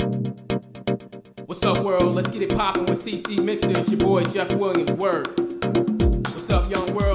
What's up, world? Let's get it poppin' with CC Mixer. It's your boy Jeff Williams. Word. What's up, young world?